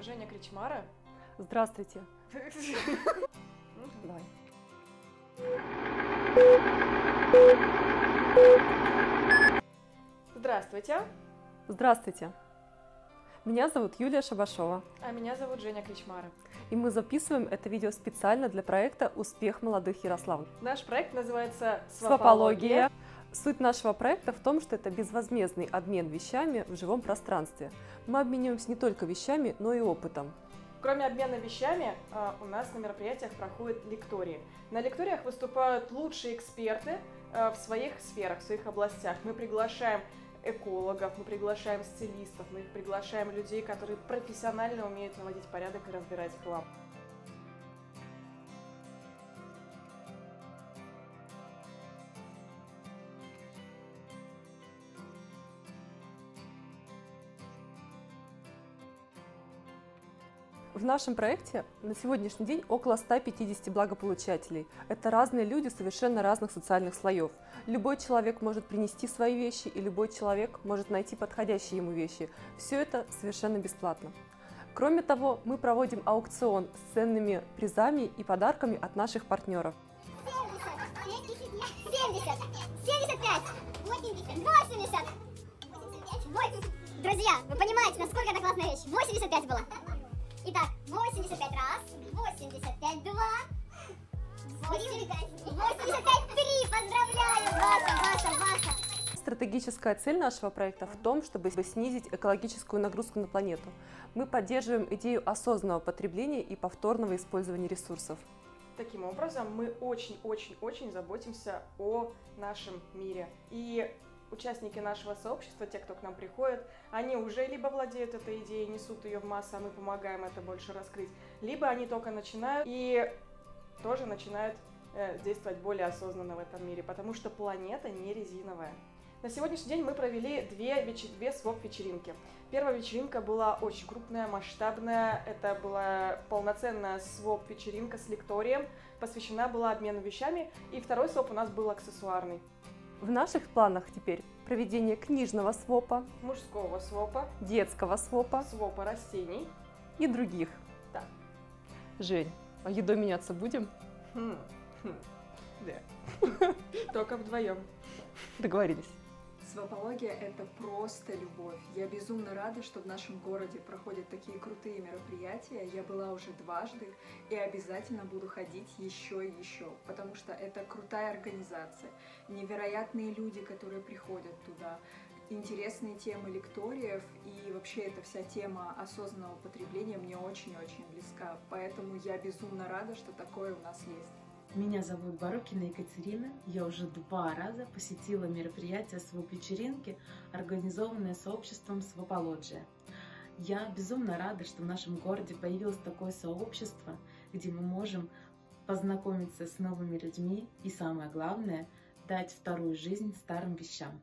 Женя Кричмара. Здравствуйте. Давай. Здравствуйте. Здравствуйте. Меня зовут Юлия Шабашова, А меня зовут Женя Кричмара. и мы записываем это видео специально для проекта «Успех молодых Ярославль». Наш проект называется Свапология. Суть нашего проекта в том, что это безвозмездный обмен вещами в живом пространстве. Мы обмениваемся не только вещами, но и опытом. Кроме обмена вещами, а, у нас на мероприятиях проходят лектории. На лекториях выступают лучшие эксперты а, в своих сферах, в своих областях. Мы приглашаем экологов, мы приглашаем стилистов, мы приглашаем людей, которые профессионально умеют наводить порядок и разбирать хлам. В нашем проекте на сегодняшний день около 150 благополучателей. Это разные люди совершенно разных социальных слоев. Любой человек может принести свои вещи, и любой человек может найти подходящие ему вещи. Все это совершенно бесплатно. Кроме того, мы проводим аукцион с ценными призами и подарками от наших партнеров. 70, 75, 80, 80. Друзья, вы понимаете, насколько это классная вещь? 85 было. 85, 85 три. Поздравляю, Ваша, Ваша, Ваша. Стратегическая цель нашего проекта в том, чтобы снизить экологическую нагрузку на планету. Мы поддерживаем идею осознанного потребления и повторного использования ресурсов. Таким образом, мы очень-очень-очень заботимся о нашем мире. И участники нашего сообщества, те, кто к нам приходит, они уже либо владеют этой идеей, несут ее в массу, а мы помогаем это больше раскрыть, либо они только начинают и тоже начинают действовать более осознанно в этом мире, потому что планета не резиновая. На сегодняшний день мы провели две, вечер... две своп-вечеринки. Первая вечеринка была очень крупная, масштабная. Это была полноценная своп-вечеринка с лекторием. Посвящена была обмену вещами. И второй своп у нас был аксессуарный. В наших планах теперь проведение книжного свопа, Мужского свопа, детского свопа свопа растений. и других. Да. Жень, а едой меняться будем? Хм, хм, Да. Только вдвоем. Договорились. Свапология – это просто любовь. Я безумно рада, что в нашем городе проходят такие крутые мероприятия. Я была уже дважды и обязательно буду ходить еще и еще, потому что это крутая организация, невероятные люди, которые приходят туда, интересные темы лекториев и вообще эта вся тема осознанного потребления мне очень-очень близка. Поэтому я безумно рада, что такое у нас есть. Меня зовут Барукина Екатерина. Я уже два раза посетила мероприятие своп-вечеринки, организованное сообществом Свапология. Я безумно рада, что в нашем городе появилось такое сообщество, где мы можем познакомиться с новыми людьми и, самое главное, дать вторую жизнь старым вещам.